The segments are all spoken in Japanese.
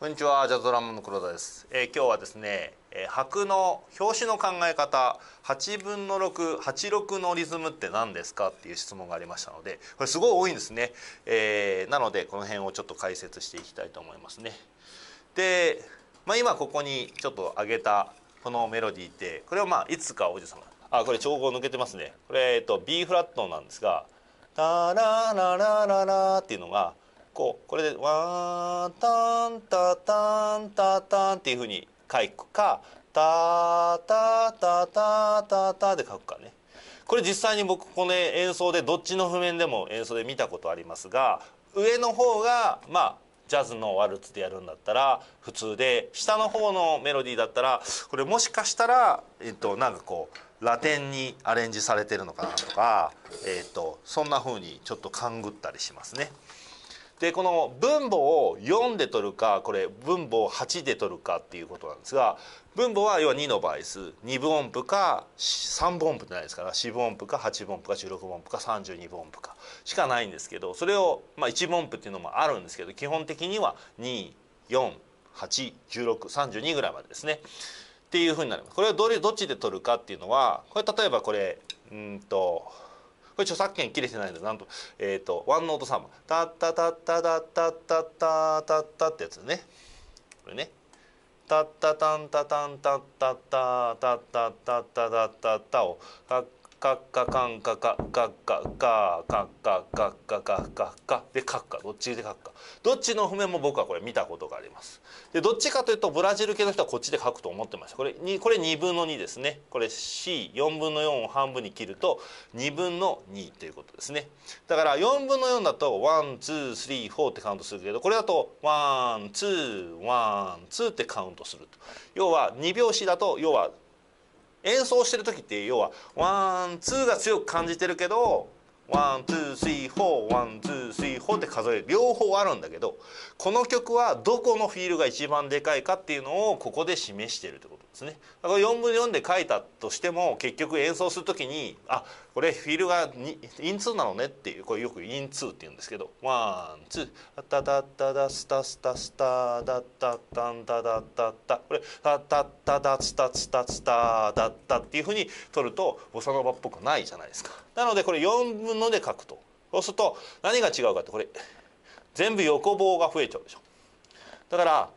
こんにちはジャズドラムの黒田です、えー今日はですね、えー拍の表紙の考え方8分の686のリズムって何ですかっていう質問がありましたのでこれすごい多いんですね、えーなのでこの辺をちょっと解説していきたいと思いますね。で、まあ、今ここにちょっと上げたこのメロディーってこれをまあいつかおじさんがあこれ調合抜けてますね。これ、えっと、B フラットなんですが「タラララララ」っていうのがこうこれで「ワータンタタンタタン」っていうふうに書くか「タタタタタタ」で書くかねこれ実際に僕この演奏でどっちの譜面でも演奏で見たことありますが上の方がまあジャズのワルツでやるんだったら普通で下の方のメロディーだったらこれもしかしたら、えっと、なんかこうラテンにアレンジされてるのかなとか、えっと、そんな風にちょっと勘ぐったりしますね。でこの分母を4で取るかこれ分母を8で取るかっていうことなんですが分母は要は2の倍数2分音符か3分音符じゃないですから4分音符か8分音符か16分音符か32分音符かしかないんですけどそれを、まあ、1分音符っていうのもあるんですけど基本的には2481632ぐらいまでですねっていうふうになります。これをどれどっちで取るかっていうのはこれ例えばこれうんとこれ著作権切れてないのでなんとえっ、とワンノートサムタッタタッタタッタッタッタタッタってやつねこれねタッタタンタタンタッタッタタッタッタッタタッタッタをタッカッカカンカカカッカカカッカカッカカッカ。カで書くかどっちで書くかどっちの譜面も僕はこれ見たことがあります。でどっちかというとブラジル系の人はこっちで書くと思ってました。これこれ2分の2ですね。これ C4 分の4を半分に切ると2分の2ということですね。だから4分の4だと123ってカウントするけどこれだと1212ってカウントすると。要は2拍子だと要は演奏してる時って要は one two が強く感じてるけど one two three four one two three four って数える両方あるんだけどこの曲はどこのフィールが一番でかいかっていうのをここで示してるってこと。ですね。だから4分4で書いたとしても結局演奏する時にあこれフィルがにインツーなのねっていうこれよくインツーって言うんですけどワンツータタタダスタスタスタダタタンタダタタこれタタタダツタツタツタダタっていうふうに取るとボサノバっぽくないじゃないですか。なのでこれ4分ので書くとそうすると何が違うかってこれ全部横棒が増えちゃうでしょ。だから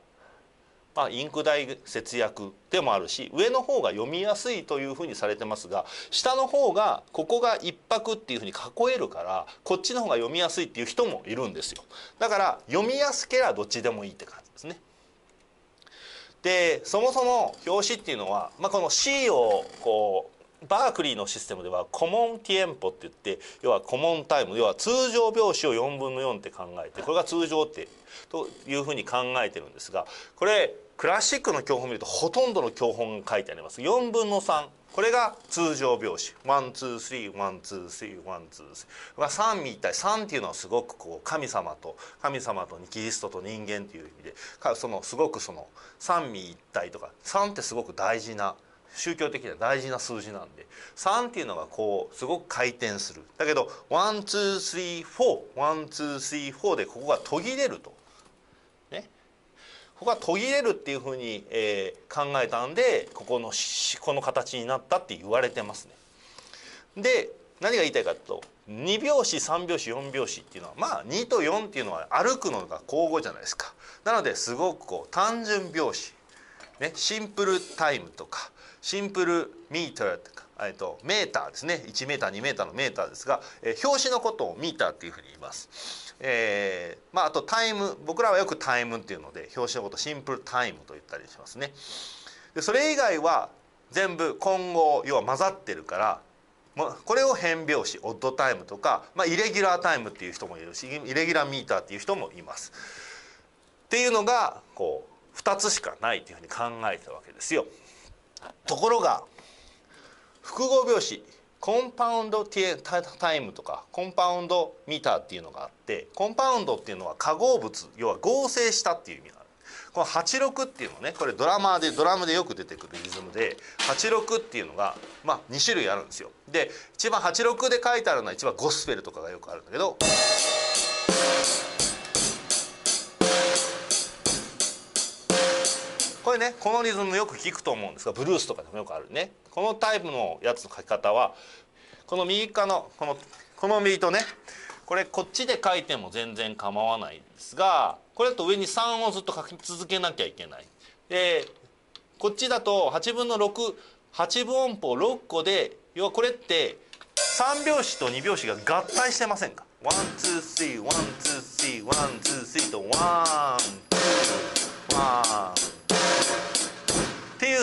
まあ、インク代節約でもあるし上の方が読みやすいというふうにされてますが下の方がここが一泊っていうふうに囲えるからこっちの方が読みやすいっていう人もいるんですよだから読みやすければどっちでもいいって感じですね。でそもそも表紙っていうのは、まあ、この C をこうバークリーのシステムではコモンティエンポって言って要はコモンタイム要は通常拍子を4分の4って考えてこれが通常ってというふうに考えてるんですがこれクラシックの教本を見るとほとんどの教本が書いてあります。4分の3これが通常拍子。 one two three one two three one two three。三位一体。3っていうのはすごくこう神様と神様とキリストと人間っていう意味でかそのすごくその三位一体とか3ってすごく大事な宗教的には大事な数字なんで3っていうのがこうすごく回転するだけど one two three four one two three four でここが途切れると。ねここが途切れるっていうふうに、えー考えたんでここのこの形になったって言われてますね。で何が言いたいかというと2拍子3拍子4拍子っていうのはまあ2と4っていうのは歩くのが交互じゃないですか。なのですごくこう単純拍子、ね、シンプルタイムとかシンプルミーターとか、えっと、メーターですね1メーター2メーターのメーターですが、えー表紙のことをミーターっていうふうに言います。えーまあ、あとタイム僕らはよくタイムっていうので表紙のことシンプルタイムと言ったりしますね。でそれ以外は全部混合要は混ざってるからこれを変拍子オッドタイムとか、まあ、イレギュラータイムっていう人もいるしイレギュラーミーターっていう人もいます。っていうのがこう2つしかないというふうに考えたわけですよ。ところが複合拍子コンパウンドタタイムとかコンパウンドミターっていうのがあってコンパウンドっていうのは化合物要は合成したっていう意味があるこの86っていうのねこれドラマーでドラムでよく出てくるリズムで86っていうのがまあ2種類あるんですよで一番86で書いてあるのは一番ゴスペルとかがよくあるんだけどこれねこのリズムよく聞くと思うんですがブルースとかでもよくあるね。このタイプのやつの書き方はこの右側のこのこの右とねこれこっちで書いても全然構わないんですがこれだと上に3をずっと書き続けなきゃいけない。でこっちだと8分の68分音符を6個で要はこれって3拍子と2拍子が合体してませんか？ one two three one two three one two three と one two one。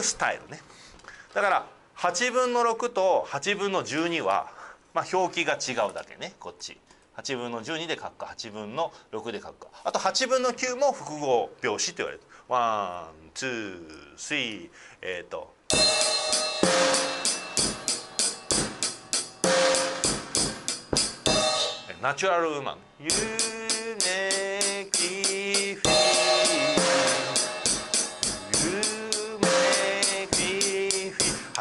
いうスタイルね。だから8分の6と8分の12は、まあ、表記が違うだけねこっち。8分の12で書くか8分の6で書くか。あと8分の9も複合拍子と言われる。one two threeえっ、ー、と。 Natural Woman。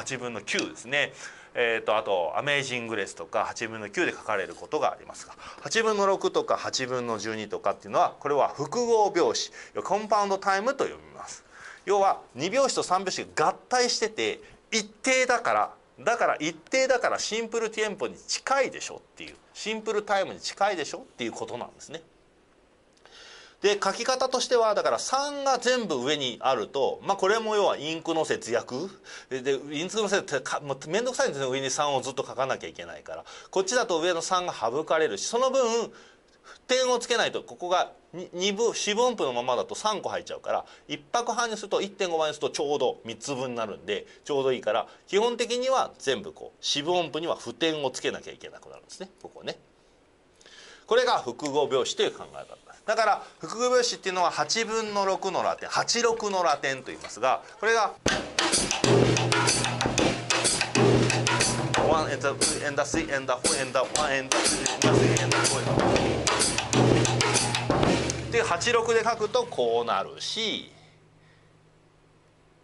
8分の9ですねえーと、あと「 Amazing Grace」とか8分の9で書かれることがありますが8分の6とか8分の12とかっていうのはこれは複合拍子コンパウンドタイムと読みます要は2拍子と3拍子が合体してて一定だからだから一定だからシンプルテンポに近いでしょっていうシンプルタイムに近いでしょっていうことなんですね。で書き方としてはだから3が全部上にあるとまあこれも要はインクの節約？でインクの節約って面倒くさいんですね。上に3をずっと書かなきゃいけないから。こっちだと上の3が省かれるしその分点をつけないとここが2分4分音符のままだと3個入っちゃうから1拍半にすると1.5倍にするとちょうど3つ分になるんでちょうどいいから基本的には全部こう四分音符には符点をつけなきゃいけなくなるんですね。ここね。これが複合拍子という考え方。だから腹部節っていうのは8分の6のラテン8六のラテンと言いますがこれが。で8六で書くとこうなるし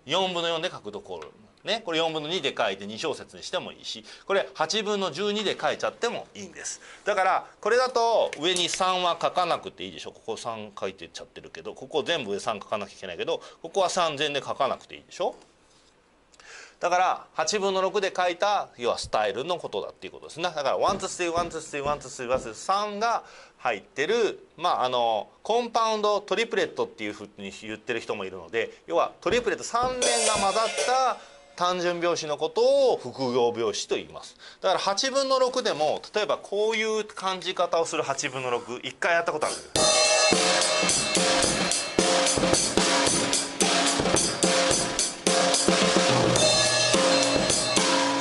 4分の4で書くとこうなるね、これ4分の2で書いて2小節にしてもいいしこれ8分の12で書いちゃってもいいんです。だからこれだと上に3は書かなくていいでしょ。ここ3書いてっちゃってるけどここ全部上3書かなきゃいけないけどここは3全で書かなくていいでしょ。だから8分の6で書いた要はスタイルのことだっていうことですね。だから1 2 3 1 2 3 1 2 3 3が入ってるまああのコンパウンドトリプレットっていうふうに言ってる人もいるので要はトリプレット3連が混ざった単純拍子のことを複合拍子と言います。だから8分の6でも例えばこういう感じ方をする8分の6一回やったことある。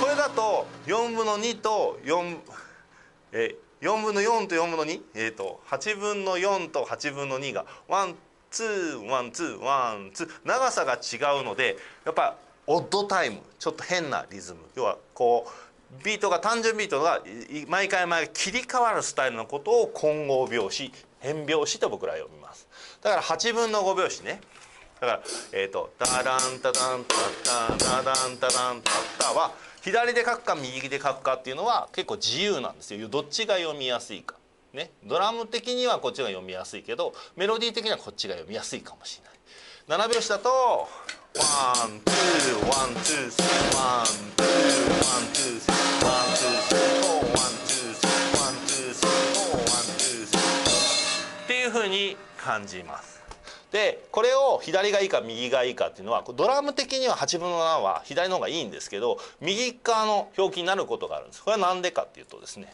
これだと4分の2と4え4分の4と4分の2えっ、ー、と8分の4と8分の2が one two one two one two。長さが違うのでやっぱ odd time。ちょっと変なリズム。要はこうビートが単純ビートが毎回毎回切り替わるスタイルのことを混合拍子変拍子と僕ら読みます。だから8分の5拍子ね。だからえっ、ー、と「ダダンタダンタタダダンタダンタッタ」は左で書くか右で書くかっていうのは結構自由なんですよ。どっちが読みやすいか。ね、ドラム的にはこっちが読みやすいけどメロディー的にはこっちが読みやすいかもしれない。7拍子だと one two one two three one two one two three one two three four one two three one two three four one two threeっていうふうに感じます。でこれを左がいいか右がいいかっていうのはドラム的には8分の7は左の方がいいんですけど右側の表記になることがあるんです。これは何でかっていうとですね。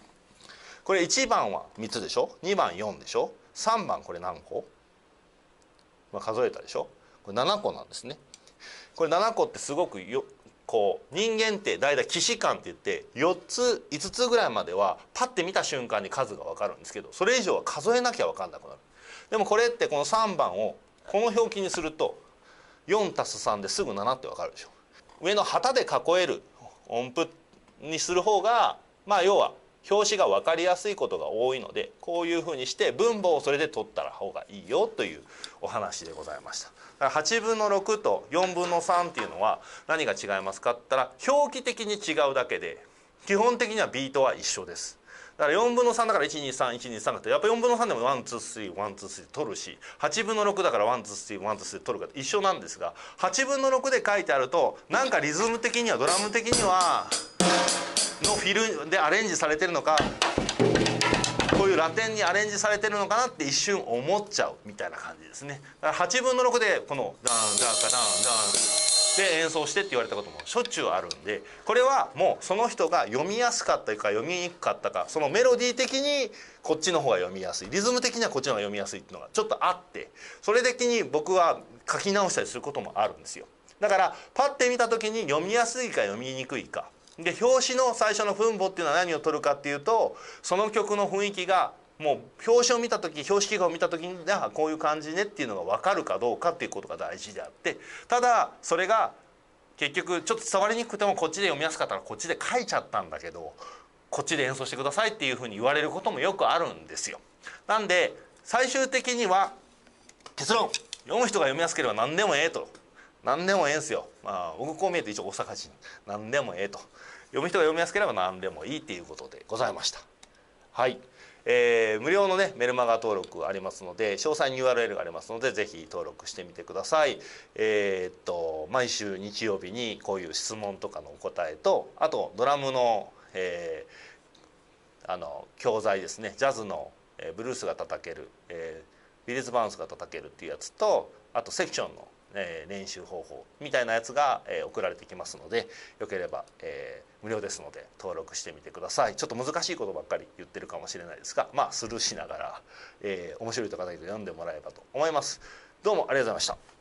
これ1番は3つでしょ？2番4でしょ？3番これ何個、まあ、数えたでしょ？これ7個なんですね。これ7個ってすごくよこう人間って大体既視感って言って4つ5つぐらいまではパッて見た瞬間に数が分かるんですけどそれ以上は数えなきゃ分かんなくなる。でもこれってこの3番をこの表記にすると 4+3 ですぐ7ってわかるでしょ。上の旗で囲える音符にする方がまあ要は表紙が分かりやすいことが多いのでこういうふうにして分母をそれで取ったら方がいいよというお話でございました。だから8分の6と4分の3っていうのは何が違いますかって言ったら表記的に違うだけで基本的にはビートは一緒です。だから4分の3だから123123ってやっぱ4分の3でも12312取るし8分の6だから12312取るか一緒なんですが8分の6で書いてあるとなんかリズム的にはドラム的にはのフィルでアレンジされてるのかこういうラテンにアレンジされてるのかなって一瞬思っちゃうみたいな感じですね。だから8分の6でこのダンダンカダンダンで演奏してって言われたこともしょっちゅうあるんでこれはもうその人が読みやすかったか読みにくかったかそのメロディー的にこっちの方が読みやすいリズム的にはこっちの方が読みやすいっていうのがちょっとあってそれ的に僕は書き直したりすることもあるんですよ。だからパッて見た時に読みやすいか読みにくいかで表紙の最初の分母っていうのは何を取るかっていうとその曲の雰囲気がもう表紙を見た時表紙記号を見た時にあこういう感じねっていうのが分かるかどうかっていうことが大事であってただそれが結局ちょっと伝わりにくくてもこっちで読みやすかったらこっちで書いちゃったんだけどこっちで演奏してくださいっていうふうに言われることもよくあるんですよ。なんで最終的には結論読む人が読みやすければ何でもええと何でもええんすよ。まあ僕こう見えて一応大阪人何でもええと読む人が読みやすければ何でもいいっていうことでございました。はい。えー、無料のねメルマガ登録ありますので詳細に URL がありますのでぜひ登録してみてください。えー、っと毎週日曜日にこういう質問とかのお答えとあとドラムの,、えー、あの教材ですねジャズの、えー、ブルースが叩ける、えー、ビリーズバウンスが叩けるっていうやつとあとセクションのえ、練習方法みたいなやつが、え、送られてきますのでよければ、え、無料ですので登録してみてください。ちょっと難しいことばっかり言ってるかもしれないですがまあスルーしながら、え、面白いとかだけど読んでもらえればと思います。どうもありがとうございました。